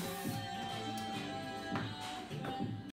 Thank you.